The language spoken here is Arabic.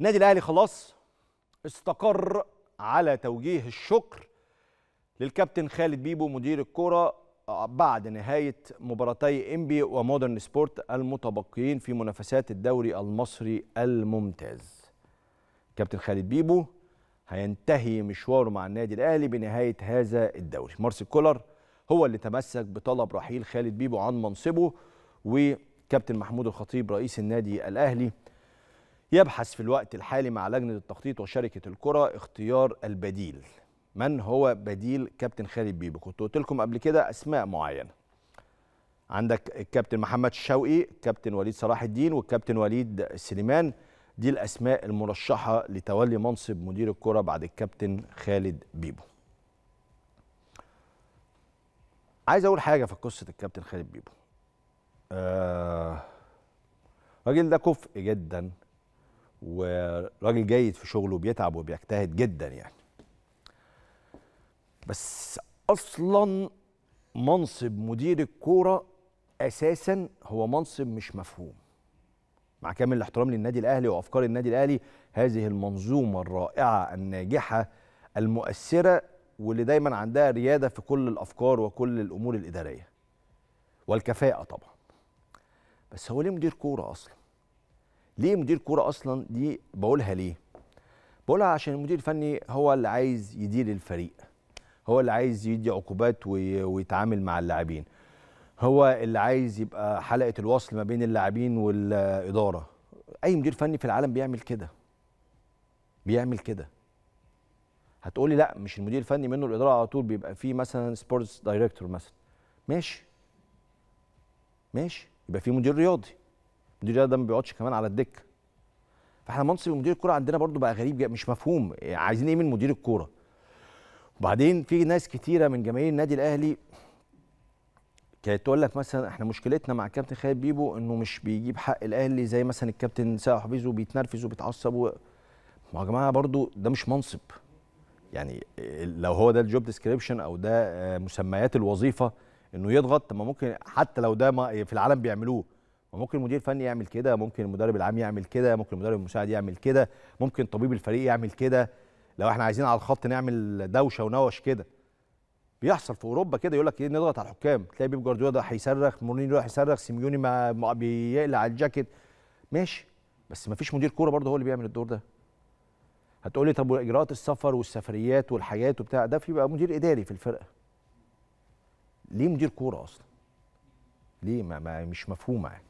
النادي الأهلي خلاص استقر على توجيه الشكر للكابتن خالد بيبو مدير الكرة بعد نهاية مباراتي إنبي ومودرن سبورت المتبقيين في منافسات الدوري المصري الممتاز. كابتن خالد بيبو هينتهي مشواره مع النادي الأهلي بنهاية هذا الدوري. مارسيل كولر هو اللي تمسك بطلب رحيل خالد بيبو عن منصبه وكابتن محمود الخطيب رئيس النادي الأهلي يبحث في الوقت الحالي مع لجنة التخطيط وشركة الكرة اختيار البديل. من هو بديل كابتن خالد بيبو كنت قلت لكم قبل كده أسماء معينة. عندك الكابتن محمد الشوقي الكابتن وليد صلاح الدين والكابتن وليد سليمان. دي الأسماء المرشحة لتولي منصب مدير الكرة بعد الكابتن خالد بيبو عايز أقول حاجة في قصة الكابتن خالد بيبو آه الراجل ده كفء جدا. وراجل جيد في شغله بيتعب وبيجتهد جدا يعني. بس أصلا منصب مدير الكورة أساسا هو منصب مش مفهوم. مع كامل الاحترام للنادي الأهلي وأفكار النادي الأهلي هذه المنظومة الرائعة الناجحة المؤثرة واللي دايما عندها ريادة في كل الأفكار وكل الأمور الإدارية. والكفاءة طبعا. بس هو ليه مدير كورة أصلا؟ ليه مدير كورة أصلا دي بقولها ليه؟ بقولها عشان المدير الفني هو اللي عايز يدير الفريق هو اللي عايز يدي عقوبات ويتعامل مع اللاعبين هو اللي عايز يبقى حلقة الوصل ما بين اللاعبين والإدارة. أي مدير فني في العالم بيعمل كده بيعمل كده. هتقولي لا مش المدير الفني منه الإدارة على طول بيبقى فيه مثلا sports director مثلا. ماشي. ماشي. يبقى فيه مدير رياضي. مدير الرياضي ده ما بيقعدش كمان على الدكة. فاحنا منصب مدير الكورة عندنا برضو بقى غريب مش مفهوم. عايزين إيه من مدير الكورة؟ وبعدين في ناس كتيرة من جماهير النادي الأهلي كانت تقول لك مثلا إحنا مشكلتنا مع الكابتن خالد بيبو إنه مش بيجيب حق الأهلي زي مثلا الكابتن سامح حفيظ وبيتنرفز وبيتعصب و... ما يا جماعة برضو ده مش منصب. يعني لو هو ده ال job description أو ده مسميات الوظيفة إنه يضغط طب ممكن حتى لو ده في العالم بيعملوه. ما ممكن المدير الفني يعمل كده ممكن المدرب العام يعمل كده ممكن المدرب المساعد يعمل كده ممكن طبيب الفريق يعمل كده. لو إحنا عايزين على الخط نعمل دوشة ونوش كده. بيحصل في أوروبا كده يقول لك إيه نضغط على الحكام. تلاقي بيب جوارديولا ده هيصرخ مورينيو راح يصرخ سيميوني ما بيقلع الجاكيت. ماشي بس ما فيش مدير كورة برضه هو اللي بيعمل الدور ده. هتقولي طب وإجراءات السفر والسفريات والحاجات وبتاع ده في بقى مدير إداري في الفرقة. ليه مدير كورة أصلا؟ ليه؟ ما, ما مش مفهومه يعني